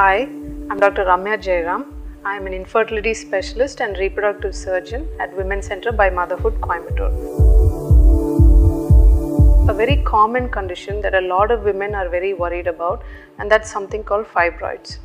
Hi, I'm Dr. Ramya Jayaram. I am an infertility specialist and reproductive surgeon at Women's Center by Motherhood, Coimbatore. A very common condition that a lot of women are very worried about, and that's something called fibroids.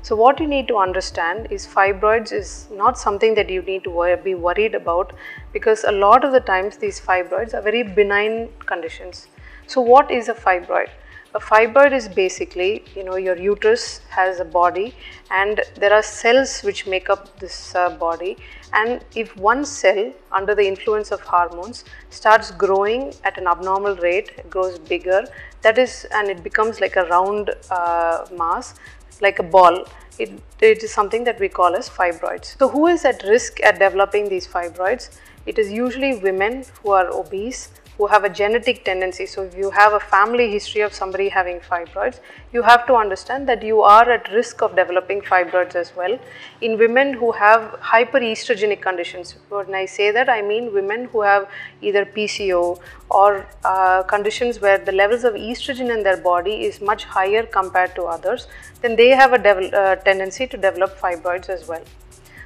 So, what you need to understand is fibroids is not something that you need to be worried about because a lot of the times these fibroids are very benign conditions. So, what is a fibroid? A fibroid is basically, you know, your uterus has a body and there are cells which make up this uh, body. And if one cell, under the influence of hormones, starts growing at an abnormal rate, it grows bigger, that is, and it becomes like a round uh, mass, like a ball, it, it is something that we call as fibroids. So, who is at risk at developing these fibroids? It is usually women who are obese, who have a genetic tendency. So, if you have a family history of somebody having fibroids, you have to understand that you are at risk of developing fibroids as well. In women who have hyperestrogenic conditions, when I say that, I mean women who have either PCO or uh, conditions where the levels of estrogen in their body is much higher compared to others, then they have a uh, tendency to develop fibroids as well.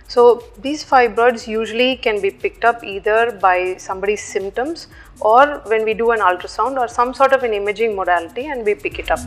So, these fibroids usually can be picked up either by somebody's symptoms or when we do an ultrasound or some sort of an imaging modality and we pick it up.